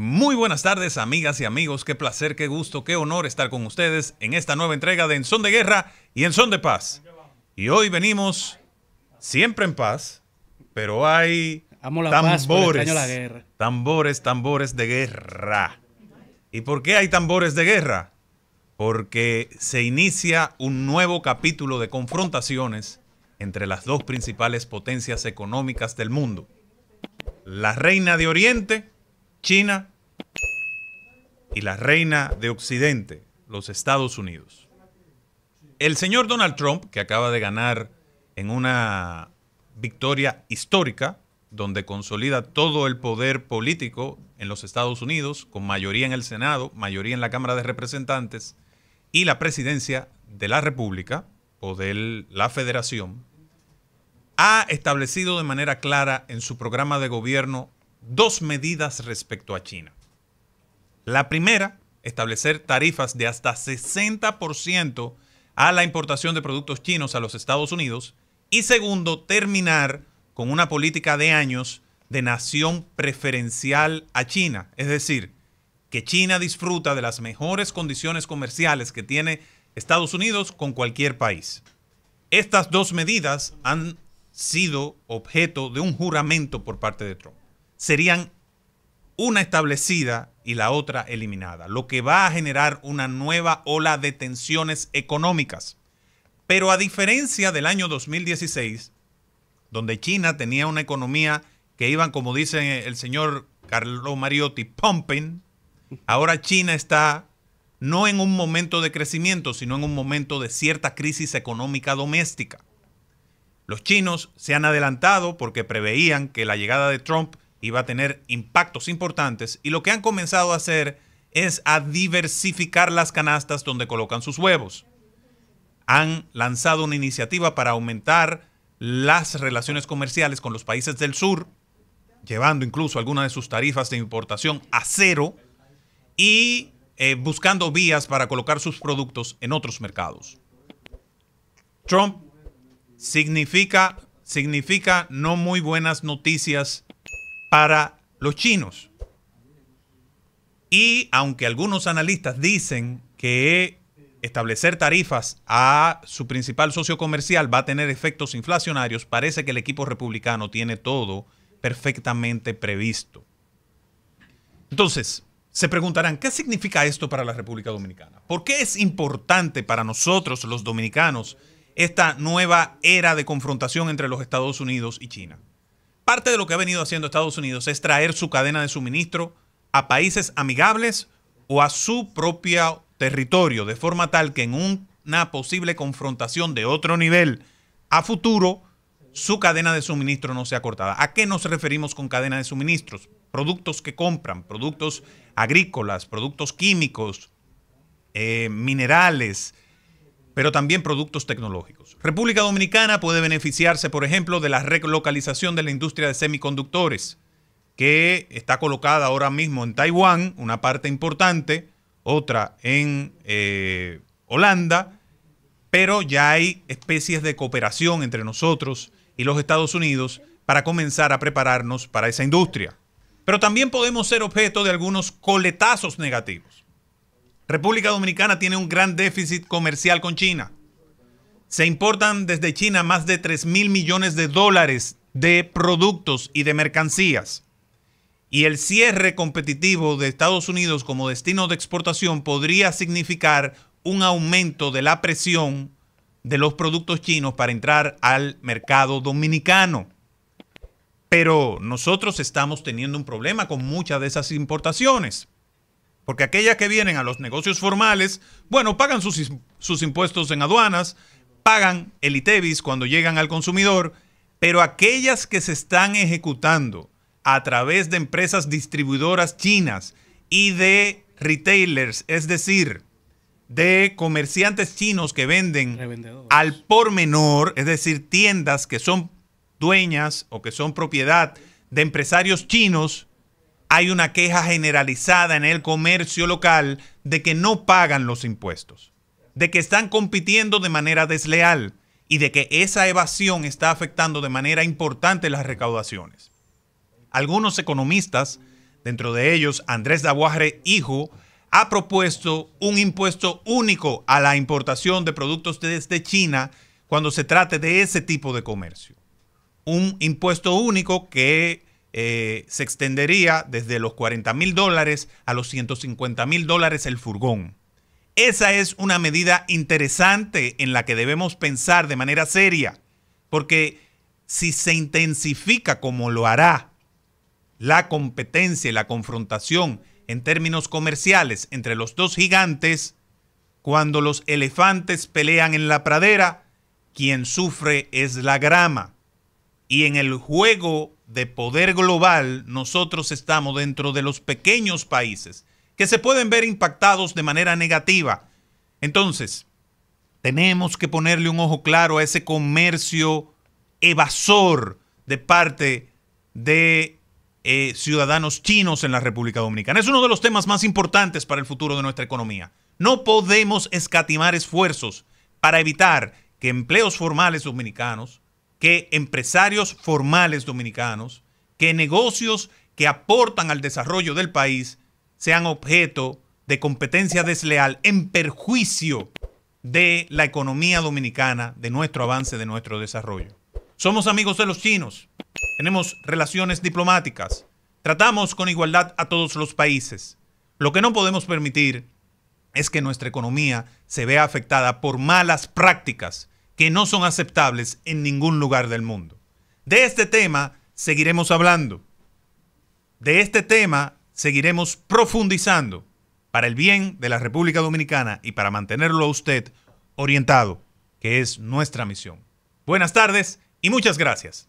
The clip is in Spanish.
Muy buenas tardes, amigas y amigos. Qué placer, qué gusto, qué honor estar con ustedes en esta nueva entrega de En Son de Guerra y En Son de Paz. Y hoy venimos siempre en paz, pero hay tambores, tambores, tambores de guerra. ¿Y por qué hay tambores de guerra? Porque se inicia un nuevo capítulo de confrontaciones entre las dos principales potencias económicas del mundo. La reina de Oriente, China, y la reina de Occidente, los Estados Unidos. El señor Donald Trump, que acaba de ganar en una victoria histórica, donde consolida todo el poder político en los Estados Unidos, con mayoría en el Senado, mayoría en la Cámara de Representantes y la presidencia de la República o de la Federación, ha establecido de manera clara en su programa de gobierno dos medidas respecto a China. La primera, establecer tarifas de hasta 60% a la importación de productos chinos a los Estados Unidos. Y segundo, terminar con una política de años de nación preferencial a China. Es decir, que China disfruta de las mejores condiciones comerciales que tiene Estados Unidos con cualquier país. Estas dos medidas han sido objeto de un juramento por parte de Trump. Serían una establecida y la otra eliminada, lo que va a generar una nueva ola de tensiones económicas. Pero a diferencia del año 2016, donde China tenía una economía que iban, como dice el señor Carlo Mariotti, pumping, ahora China está no en un momento de crecimiento, sino en un momento de cierta crisis económica doméstica. Los chinos se han adelantado porque preveían que la llegada de Trump iba a tener impactos importantes y lo que han comenzado a hacer es a diversificar las canastas donde colocan sus huevos. Han lanzado una iniciativa para aumentar las relaciones comerciales con los países del sur, llevando incluso algunas de sus tarifas de importación a cero y eh, buscando vías para colocar sus productos en otros mercados. Trump significa, significa no muy buenas noticias para los chinos. Y aunque algunos analistas dicen que establecer tarifas a su principal socio comercial va a tener efectos inflacionarios, parece que el equipo republicano tiene todo perfectamente previsto. Entonces, se preguntarán, ¿qué significa esto para la República Dominicana? ¿Por qué es importante para nosotros los dominicanos esta nueva era de confrontación entre los Estados Unidos y China. Parte de lo que ha venido haciendo Estados Unidos es traer su cadena de suministro a países amigables o a su propio territorio, de forma tal que en una posible confrontación de otro nivel a futuro, su cadena de suministro no sea cortada. ¿A qué nos referimos con cadena de suministros? Productos que compran, productos agrícolas, productos químicos, eh, minerales, pero también productos tecnológicos. República Dominicana puede beneficiarse, por ejemplo, de la relocalización de la industria de semiconductores, que está colocada ahora mismo en Taiwán, una parte importante, otra en eh, Holanda, pero ya hay especies de cooperación entre nosotros y los Estados Unidos para comenzar a prepararnos para esa industria. Pero también podemos ser objeto de algunos coletazos negativos. República Dominicana tiene un gran déficit comercial con China. Se importan desde China más de 3 mil millones de dólares de productos y de mercancías. Y el cierre competitivo de Estados Unidos como destino de exportación podría significar un aumento de la presión de los productos chinos para entrar al mercado dominicano. Pero nosotros estamos teniendo un problema con muchas de esas importaciones. Porque aquellas que vienen a los negocios formales, bueno, pagan sus, sus impuestos en aduanas, pagan el ITEVIS cuando llegan al consumidor, pero aquellas que se están ejecutando a través de empresas distribuidoras chinas y de retailers, es decir, de comerciantes chinos que venden al por menor, es decir, tiendas que son dueñas o que son propiedad de empresarios chinos, hay una queja generalizada en el comercio local de que no pagan los impuestos, de que están compitiendo de manera desleal y de que esa evasión está afectando de manera importante las recaudaciones. Algunos economistas dentro de ellos Andrés Daguajre, hijo, ha propuesto un impuesto único a la importación de productos desde China cuando se trate de ese tipo de comercio. Un impuesto único que eh, se extendería desde los 40 mil dólares a los 150 mil dólares el furgón. Esa es una medida interesante en la que debemos pensar de manera seria, porque si se intensifica como lo hará la competencia y la confrontación en términos comerciales entre los dos gigantes, cuando los elefantes pelean en la pradera, quien sufre es la grama. Y en el juego de poder global, nosotros estamos dentro de los pequeños países que se pueden ver impactados de manera negativa. Entonces, tenemos que ponerle un ojo claro a ese comercio evasor de parte de eh, ciudadanos chinos en la República Dominicana. Es uno de los temas más importantes para el futuro de nuestra economía. No podemos escatimar esfuerzos para evitar que empleos formales dominicanos, que empresarios formales dominicanos, que negocios que aportan al desarrollo del país sean objeto de competencia desleal en perjuicio de la economía dominicana, de nuestro avance, de nuestro desarrollo. Somos amigos de los chinos, tenemos relaciones diplomáticas, tratamos con igualdad a todos los países. Lo que no podemos permitir es que nuestra economía se vea afectada por malas prácticas que no son aceptables en ningún lugar del mundo. De este tema seguiremos hablando. De este tema seguiremos profundizando para el bien de la República Dominicana y para mantenerlo a usted orientado, que es nuestra misión. Buenas tardes y muchas gracias.